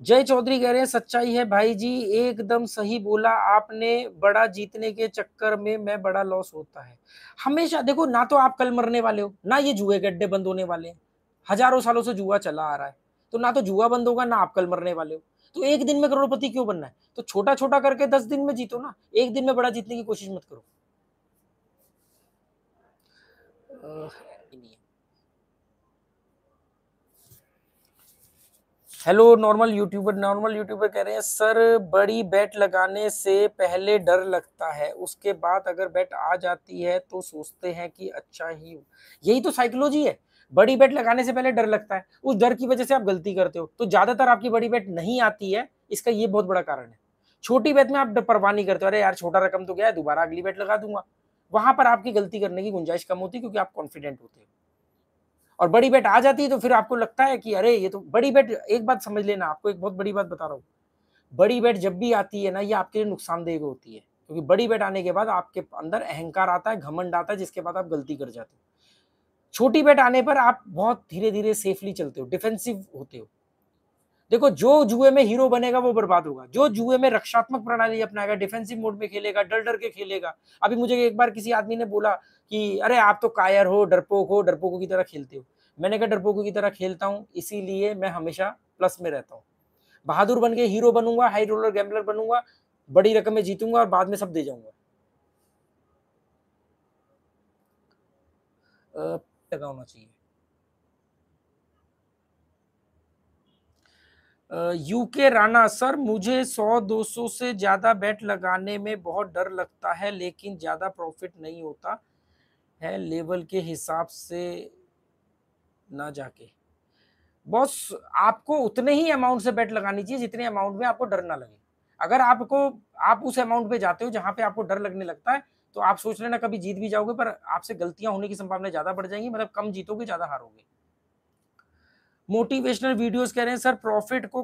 जय चौधरी कह रहे हैं, सच्चाई है भाई जी, एकदम सही बोला आपने, बड़ा जीतने के चक्कर में मैं बड़ा लॉस होता है। हमेशा, देखो, ना तो आप कल मरने वाले हो, ना ये जुए गड्ढे बंद होने वाले हैं। हज़ारों सालों से जुआ चला आ रहा है तो ना तो जुआ बंद होगा, ना आप कल मरने वाले हो। तो एक दिन में करोड़पति क्यों बनना है? तो छोटा छोटा करके दस दिन में जीतो ना, एक दिन में बड़ा जीतने की कोशिश मत करो। Hello, normal YouTuber normal YouTuber कह रहे हैं, सर, बड़ी बैट लगाने से पहले डर लगता है। उसके बाद अगर बैट आ जाती है तो सोचते हैं कि अच्छा ही यही तो साइकोलॉजी है। बड़ी बैट लगाने से पहले डर लगता है। उस डर की वजह से आप गलती करते हो। तो ज़्यादातर आपकी बड़ी बैट नहीं आती है, इसका ये बहुत बड़ा कारण है। छोटी बैट में आप परवाह नहीं करते अरे यार, छोटा रकम तो गया दोबारा अगली बैट लगा दूँगा। वहाँ पर आपकी गलती करने की गुंजाइश कम होती है क्योंकि आप कॉन्फिडेंट होते हो। और बड़ी बेट आ जाती है तो फिर आपको लगता है कि अरे, ये तो बड़ी बेट, एक बात समझ लेना, आपको एक बहुत बड़ी बात बता रहा हूँ। बड़ी बेट जब भी आती है ना, ये आपके लिए नुकसानदेह होती है, क्योंकि बड़ी बेट आने के बाद आपके अंदर अहंकार आता है, घमंड आता है, जिसके बाद आप गलती कर जाते हो। छोटी बेट आने पर आप बहुत धीरे धीरे सेफली चलते हो डिफेंसिव होते हो। देखो, जो जुए में हीरो बनेगा, वो बर्बाद होगा। जो जुए में रक्षात्मक प्रणाली अपनाएगा डिफेंसिव मोड में खेलेगा डर डर के खेलेगा। अभी मुझे एक बार किसी आदमी ने बोला कि, अरे, आप तो कायर हो, डरपोक हो, डरपोकों की तरह खेलते हो। मैंने कहा, डरपोकों की तरह खेलता हूँ, इसीलिए मैं हमेशा प्लस में रहता हूँ। बहादुर बन के हीरो बनूँगा हाई रोलर गैम्बलर बनूँगा, बड़ी रकम में जीतूँगा और बाद में सब दे जाऊँगा। चाहिए। यूके राणा, सर, मुझे 100-200 से ज़्यादा बेट लगाने में बहुत डर लगता है, लेकिन ज़्यादा प्रॉफिट नहीं होता है लेवल के हिसाब से ना जाके। बॉस, आपको उतने ही अमाउंट से बेट लगानी चाहिए जितने अमाउंट में आपको डर ना लगे। अगर आपको, आप उस अमाउंट पे जाते हो जहाँ पे आपको डर लगने लगता है तो आप सोच लेना कभी जीत भी जाओगे, पर आपसे गलतियाँ होने की संभावना ज़्यादा बढ़ जाएँगी मतलब कम जीतोगे, ज़्यादा हारोगे। मोटिवेशनल वीडियोस कह रहे हैं, सर प्रॉफिट को